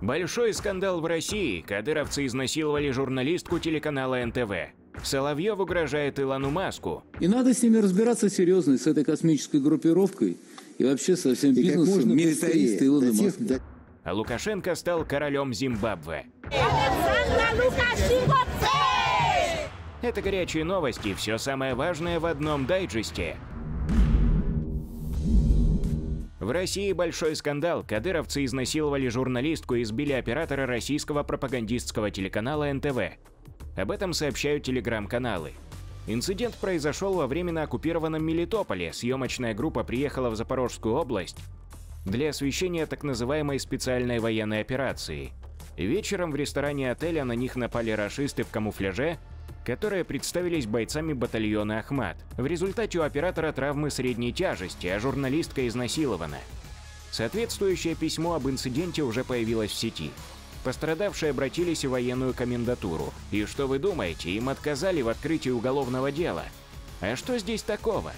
Большой скандал в России. Кадыровцы изнасиловали журналистку телеканала НТВ. Соловьев угрожает Илону Маску. И надо с ними разбираться серьезно, с этой космической группировкой и вообще со всем И как бизнесом быстрее, Илона тех- Маска. до- А Лукашенко стал королем Зимбабве. Это горячие новости, все самое важное в одном дайджесте. В России большой скандал. Кадыровцы изнасиловали журналистку и избили оператора российского пропагандистского телеканала НТВ. Об этом сообщают телеграм-каналы. Инцидент произошел во временно оккупированном Мелитополе. Съемочная группа приехала в Запорожскую область для освещения так называемой специальной военной операции. Вечером в ресторане отеля на них напали рашисты в камуфляже, которые представились бойцами батальона «Ахмат». В результате у оператора травмы средней тяжести, а журналистка изнасилована. Соответствующее письмо об инциденте уже появилось в сети. Пострадавшие обратились в военную комендатуру. И что вы думаете, им отказали в открытии уголовного дела? А что здесь такого?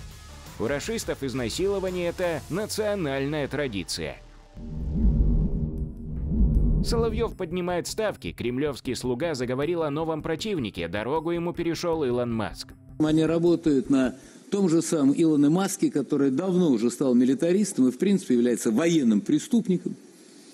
У рашистов изнасилование – это национальная традиция. Соловьев поднимает ставки, кремлевский слуга заговорил о новом противнике, дорогу ему перешел Илон Маск. Они работают на том же самом Илоне Маске, который давно уже стал милитаристом и, в принципе, является военным преступником.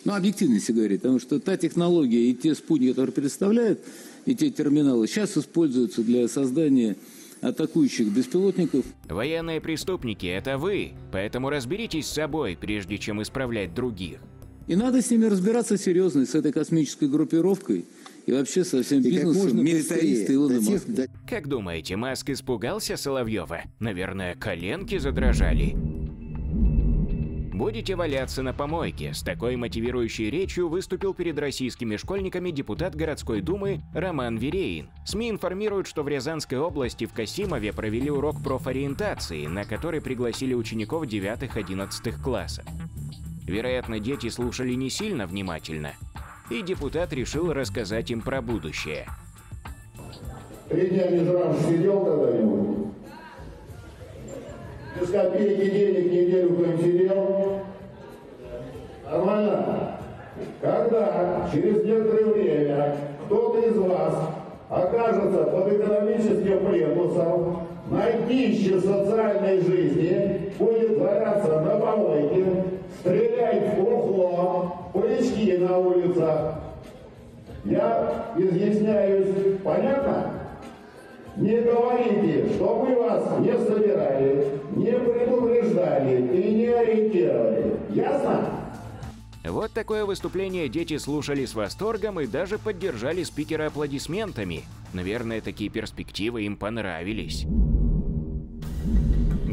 Ну, объективно если говорить, потому что та технология и те спутники, которые представляют, и те терминалы сейчас используются для создания атакующих беспилотников. Военные преступники – это вы, поэтому разберитесь с собой, прежде чем исправлять других. И надо с ними разбираться серьезно, с этой космической группировкой и вообще со всем бизнесом быстрее, Илона тех- Маска. до- Как думаете, Маск испугался Соловьева? Наверное, коленки задрожали. Будете валяться на помойке. С такой мотивирующей речью выступил перед российскими школьниками депутат городской думы Роман Вереин. СМИ информируют, что в Рязанской области в Касимове провели урок профориентации, на который пригласили учеников 9-11 классов. Вероятно, дети слушали не сильно внимательно, и депутат решил рассказать им про будущее. Три дня жрав сидел когда-нибудь? Без копейки денег неделю сидел? Нормально? Когда через некоторое время кто-то из вас окажется под экономическим плинтусом, на днище социальной жизни будет валяться на помойке, я изъясняюсь, понятно? Не говорите, что мы вас не собирали, не предупреждали и не ориентировали. Ясно? Вот такое выступление дети слушали с восторгом и даже поддержали спикера аплодисментами. Наверное, такие перспективы им понравились.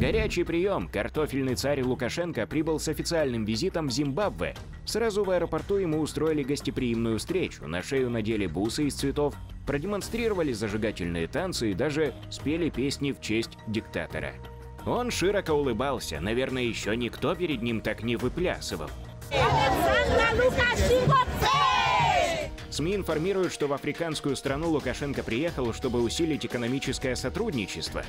Горячий прием. Картофельный царь Лукашенко прибыл с официальным визитом в Зимбабве. Сразу в аэропорту ему устроили гостеприимную встречу. На шею надели бусы из цветов, продемонстрировали зажигательные танцы и даже спели песни в честь диктатора. Он широко улыбался, наверное, еще никто перед ним так не выплясывал. Александра Лукашенко СМИ информируют, что в африканскую страну Лукашенко приехал, чтобы усилить экономическое сотрудничество.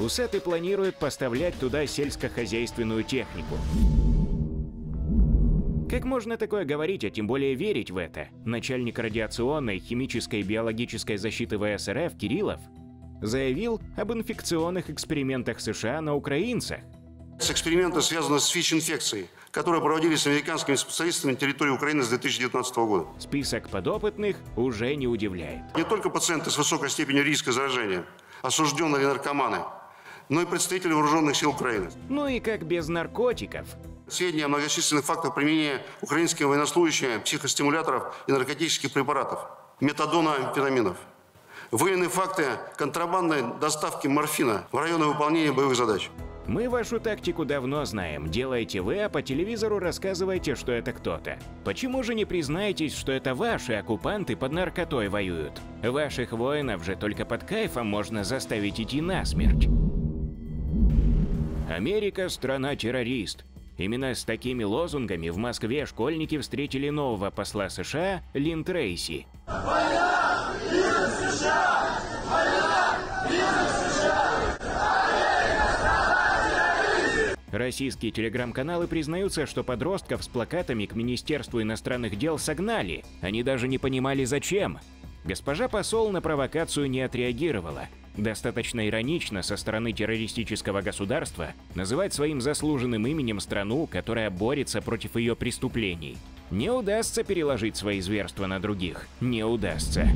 Усеты планирует поставлять туда сельскохозяйственную технику. Как можно такое говорить, а тем более верить в это? Начальник радиационной, химической и биологической защиты ВСРФ Кириллов заявил об инфекционных экспериментах США на украинцах. Эксперименты связаны с ВИЧ-инфекцией, которые проводились американскими специалистами на территории Украины с 2019 года. Список подопытных уже не удивляет. Не только пациенты с высокой степенью риска заражения, осужденные или наркоманы, но и представители вооруженных сил Украины. Ну и как без наркотиков. Сведения о многочисленных фактах применения украинскими военнослужащими психостимуляторов и наркотических препаратов, метадона, амфетаминов. Выявлены факты контрабандной доставки морфина в районы выполнения боевых задач. Мы вашу тактику давно знаем. Делаете вы, а по телевизору рассказываете, что это кто-то. Почему же не признаетесь, что это ваши оккупанты под наркотой воюют? Ваших воинов же только под кайфом можно заставить идти насмерть. Америка – страна-террорист. Именно с такими лозунгами в Москве школьники встретили нового посла США Лин Трейси. Российские телеграм-каналы признаются, что подростков с плакатами к Министерству иностранных дел согнали. Они даже не понимали зачем. Госпожа посол на провокацию не отреагировала. Достаточно иронично со стороны террористического государства называть своим заслуженным именем страну, которая борется против ее преступлений. Не удастся переложить свои зверства на других. Не удастся.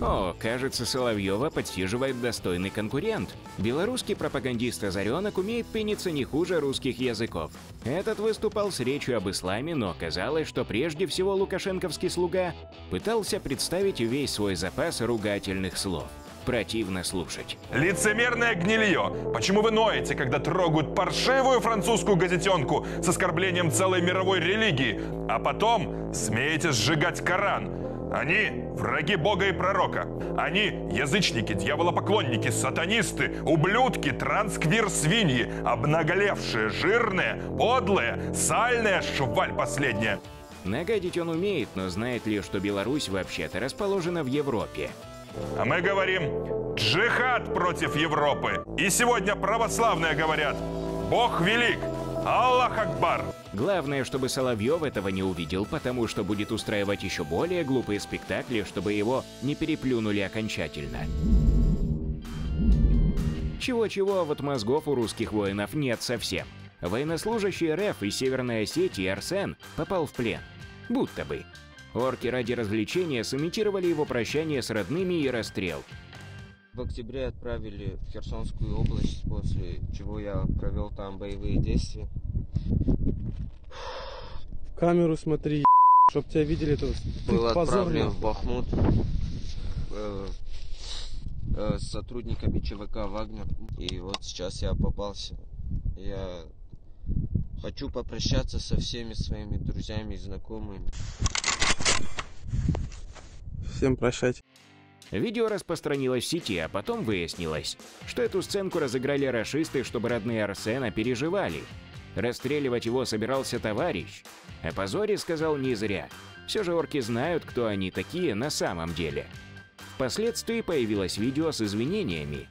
О, кажется, Соловьева подсиживает достойный конкурент. Белорусский пропагандист Озаренок умеет пениться не хуже русских языков. Этот выступал с речью об исламе, но оказалось, что прежде всего лукашенковский слуга пытался представить весь свой запас ругательных слов. Противно слушать. Лицемерное гнилье. Почему вы ноете, когда трогают паршивую французскую газетенку с оскорблением целой мировой религии, а потом смеете сжигать Коран? Они враги Бога и пророка. Они язычники, дьяволопоклонники, сатанисты, ублюдки, трансквир свиньи, обнаголевшие, жирные, подлые, сальная шваль последняя. Нагадить он умеет, но знает ли, что Беларусь вообще-то расположена в Европе? А мы говорим джихад против Европы. И сегодня православные говорят Бог велик, Аллах Акбар. Главное, чтобы Соловьев этого не увидел, потому что будет устраивать еще более глупые спектакли, чтобы его не переплюнули окончательно. Чего-чего, вот мозгов у русских воинов нет совсем. Военнослужащий РФ из Северной Осетии Арсен попал в плен. Будто бы. Орки ради развлечения сымитировали его прощание с родными и расстрел. В октябре отправили в Херсонскую область, после чего я провел там боевые действия. В камеру смотри, чтоб тебя видели тут. Был отправлен в Бахмут э, э, с сотрудниками ЧВК «Вагнер». И вот сейчас я попался. Я хочу попрощаться со всеми своими друзьями и знакомыми. Всем прощайте. Видео распространилось в сети, а потом выяснилось, что эту сценку разыграли расисты, чтобы родные Арсена переживали. Расстреливать его собирался товарищ. О позоре сказал не зря. Все же орки знают, кто они такие на самом деле. Впоследствии появилось видео с извинениями.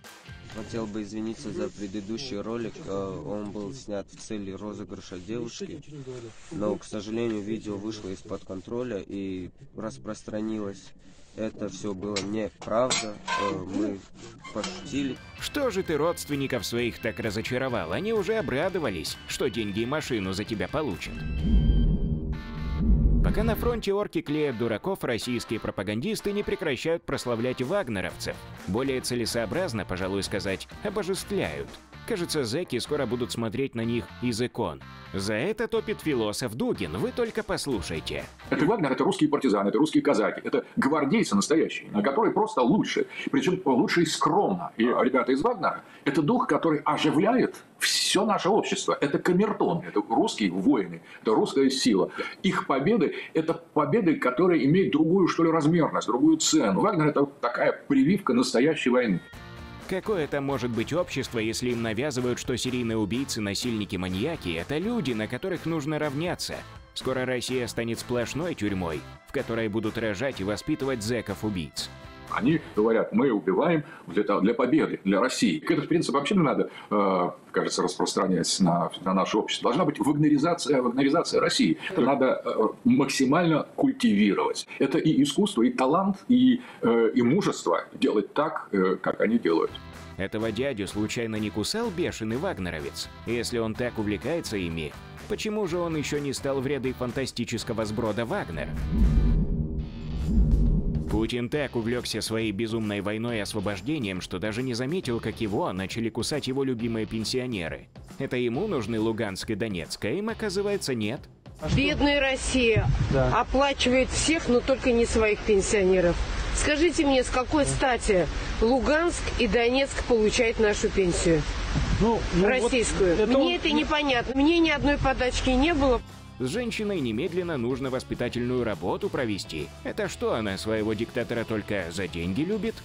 Хотел бы извиниться за предыдущий ролик. Э, Он был снят в цели розыгрыша девушки. Но, к сожалению, видео вышло из-под контроля и распространилось. Это все было неправда. Э, Мы пошутили. Что же ты родственников своих так разочаровал? Они уже обрадовались, что деньги и машину за тебя получат. Пока на фронте орки клеят дураков, российские пропагандисты не прекращают прославлять вагнеровцев. Более целесообразно, пожалуй сказать, обожествляют. Кажется, зэки скоро будут смотреть на них из икон. За это топит философ Дугин, вы только послушайте. Это Вагнер, это русские партизаны, это русские казаки, это гвардейцы настоящие, на которые просто лучше. Причем лучше и скромно. И ребята из Вагнера – это дух, который оживляет все наше общество. Это камертон, это русские воины, это русская сила. Их победы – это победы, которые имеют другую, что ли, размерность, другую цену. Вагнер – это такая прививка настоящей войны. Какое это может быть общество, если им навязывают, что серийные убийцы, насильники, маньяки – это люди, на которых нужно равняться? Скоро Россия станет сплошной тюрьмой, в которой будут рожать и воспитывать зэков-убийц. Они говорят, мы убиваем для, для победы, для России. Этот принцип вообще не надо, э, кажется, распространять на, на наше общество. Должна быть вагнеризация, вагнеризация России. Это надо э, максимально культивировать. Это и искусство, и талант, и, э, и мужество делать так, как они делают. Этого дядю случайно не кусал бешеный вагнеровец? Если он так увлекается ими, почему же он еще не стал вредой фантастического сброда Вагнер? Путин так увлекся своей безумной войной и освобождением, что даже не заметил, как его начали кусать его любимые пенсионеры. Это ему нужны Луганск и Донецк, а им, оказывается, нет. Бедная Россия Да. оплачивает всех, но только не своих пенсионеров. Скажите мне, с какой стати Луганск и Донецк получают нашу пенсию? Ну, ну вот российскую. это Мне вот- это непонятно. Мне ни одной подачки не было. С женщиной немедленно нужно воспитательную работу провести. Это что, она своего диктатора только за деньги любит?